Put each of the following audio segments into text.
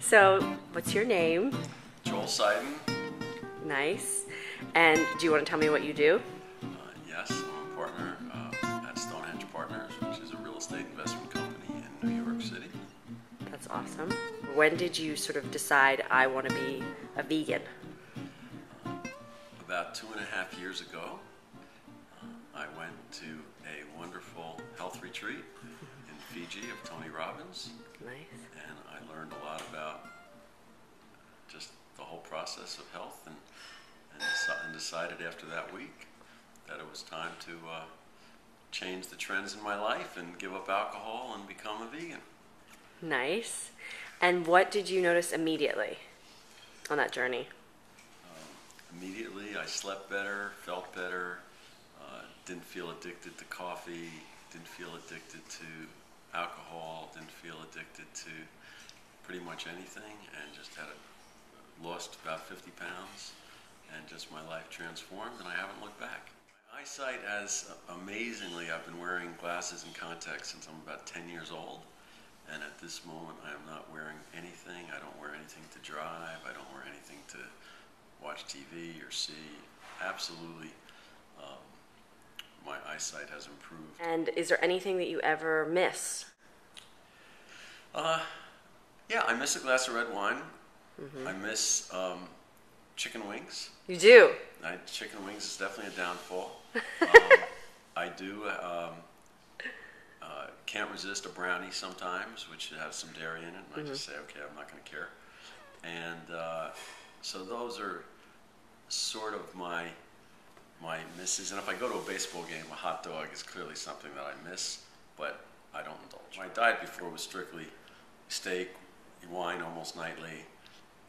So, what's your name? Joel Seiden. Nice. And do you want to tell me what you do? Uh, yes, I'm a partner uh, at Stonehenge Partners, which is a real estate investment company in New York City. That's awesome. When did you sort of decide I want to be a vegan? About two and a half years ago, uh, I went to a wonderful health retreat in Fiji of Tony Robbins, Nice. and I learned a lot about just the whole process of health, and, and, and decided after that week that it was time to uh, change the trends in my life and give up alcohol and become a vegan. Nice. And what did you notice immediately on that journey? Immediately, I slept better, felt better, uh, didn't feel addicted to coffee, didn't feel addicted to alcohol, didn't feel addicted to pretty much anything, and just had a, lost about 50 pounds, and just my life transformed, and I haven't looked back. My eyesight has amazingly, I've been wearing glasses and contacts since I'm about 10 years old. And at this moment, I am not wearing anything. I don't wear anything to drive. I don't wear anything to watch TV or see. Absolutely, um, my eyesight has improved. And is there anything that you ever miss? Uh, yeah, I miss a glass of red wine. I miss um, chicken wings. You do. I, chicken wings is definitely a downfall. um, I do um, uh, can't resist a brownie sometimes, which has some dairy in it, and I just say, okay, I'm not going to care. And uh, so those are sort of my my misses. And if I go to a baseball game, a hot dog is clearly something that I miss, but I don't indulge. My diet before was strictly steak, wine almost nightly,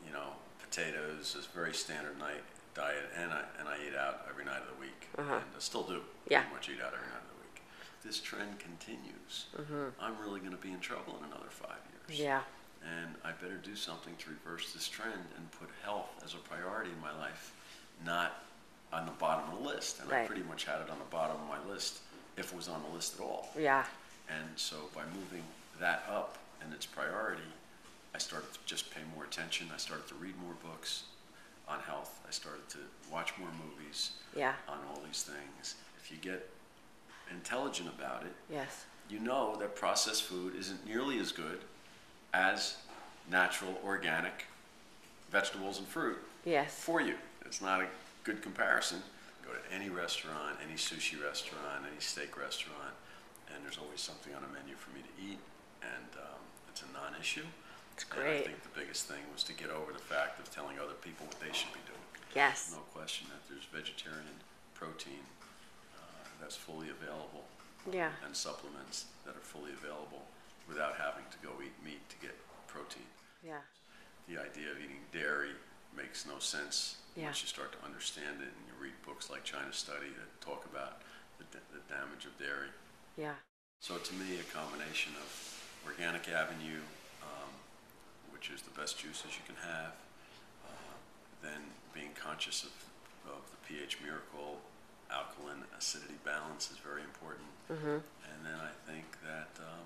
you know, potatoes is very standard night diet, and I and I eat out every night of the week, uh-huh. and I still do. Yeah. pretty much eat out every night of the week. If this trend continues, mm-hmm. I'm really going to be in trouble in another five years. Yeah. And I better do something to reverse this trend and put health as a priority in my life, not on the bottom of the list. And I Right. pretty much had it on the bottom of my list, if it was on the list at all. Yeah. And so by moving that up in its priority, I started to just pay more attention. I started to read more books on health. I started to watch more movies Yeah. on all these things. If you get intelligent about it, Yes. you know that processed food isn't nearly as good as natural, organic vegetables and fruit Yes. for you. It's not a good comparison. Go to any restaurant, any sushi restaurant, any steak restaurant, and there's always something on a menu for me to eat, and um, it's a non-issue. It's And I think the biggest thing was to get over the fact of telling other people what they should be doing. Yes. No question that there's vegetarian protein uh, that's fully available Yeah. and supplements that are fully available without having to go eat meat to get protein. Yeah. The idea of eating dairy makes no sense Yeah. once you start to understand it and you read books like China Study that talk about the, the damage of dairy. Yeah. So to me, a combination of Organic Avenue, um, which is the best juices you can have, uh, then being conscious of, of the pH miracle, alkaline acidity balance is very important. And then I think that um,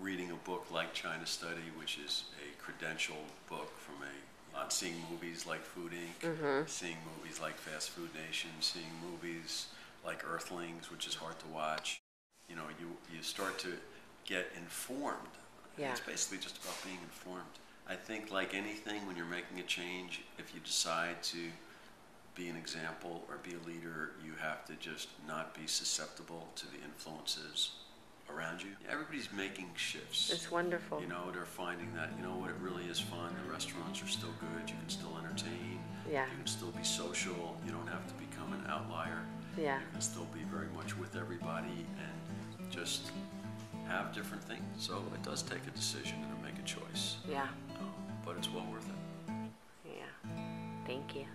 reading a book like China Study, which is a credentialed book from a on seeing movies like Food Inc., mm-hmm. seeing movies like Fast Food Nation, seeing movies like Earthlings, which is hard to watch. You know, you you start to get informed. Yeah. It's basically just about being informed. I think, like anything, when you're making a change, if you decide to be an example or be a leader, you have to just not be susceptible to the influences around you. Everybody's making shifts. It's wonderful. You know, they're finding that, you know what, it really is fun. The restaurants are still good. You can still entertain. Yeah. You can still be social. You don't have to become an outlier. Yeah. You can still be very much with everybody and just have different things. So it does take a decision and to make a choice. Yeah. Um, but it's well worth it. Yeah. Thank you.